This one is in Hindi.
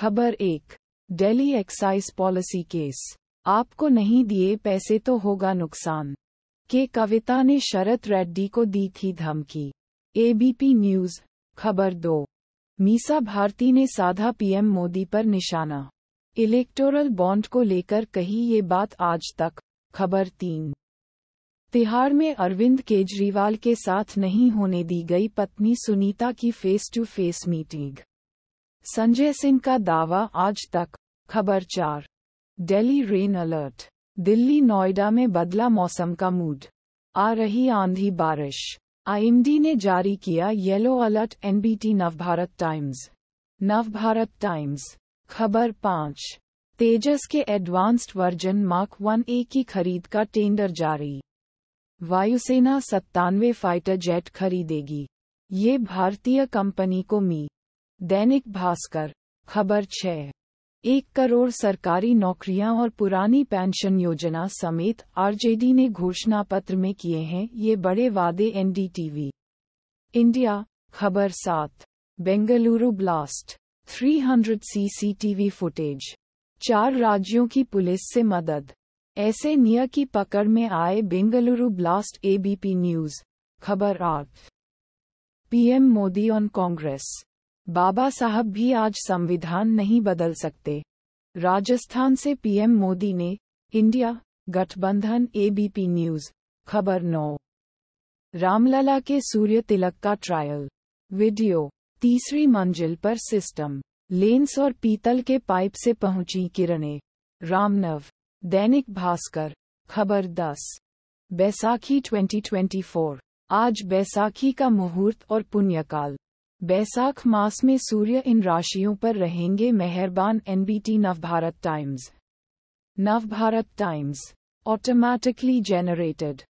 खबर एक दिल्ली एक्साइज पॉलिसी केस। आपको नहीं दिए पैसे तो होगा नुकसान। के कविता ने शरद रेड्डी को दी थी धमकी। एबीपी न्यूज़, खबर दो। मीसा भारती ने साधा पीएम मोदी पर निशाना। इलेक्टोरल बॉन्ड को लेकर कही ये बात आज तक, खबर तीन। तिहाड़ में अरविंद केजरीवाल के साथ नहीं होने दी गई पत्नी सुनीता की face to face meeting Sanjay Singh का दावा आज तक। खबर चार। Delhi rain alert. Delhi Noida में बदला मौसम का मूड। आ रही आंधी बारिश। आईएमडी ने जारी किया yellow alert, NBT Navbharat Times. Navbharat Times. खबर पाँच। तेजस के advanced version mark one A की खरीद का टेंडर जारी। वायुसेना सत्तानवे फाइटर जेट खरीदेगी। ये भारतीय कंपनी को मी। दैनिक भास्कर, खबर छः। एक करोड़ सरकारी नौकरियाँ और पुरानी पेंशन योजना समेत आरजेडी ने घोषणा पत्र में किए हैं ये बड़े वादे एनडीटीवी। इंडिया, खबर सात। बेंगलुरु ब्लास्ट। 300 CCTV footage. चार राज्यों की पुलिस से मदद। ऐसे निया की पकड़ में आए बेंगलुरु ब्लास्ट एबीपी न्यूज़, खबर आठ। PM Modi on Congress. बाबा साहब भी आज संविधान नहीं बदल सकते। राजस्थान से पीएम मोदी ने, इंडिया, गठबंधन एबीपी न्यूज़, खबर नौ। रामलला के सूर्य तिलक का ट्रायल वीडियो, तीसरी मंजिल पर सिस्टम लेंस और पीतल के पाइप से पहुँची किरणें। रामनव, दैनिक भास्कर, खबर दस। बैसाखी 2024 आज बैसाखी का मुहूर्त और पुण्यकाल। बैसाख मास में सूर्य इन राशियों पर रहेंगे, मेहरबान NBT Navbharat Times. Navbharat Times automatically generated